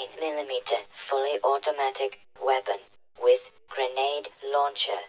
8mm fully automatic weapon with grenade launcher.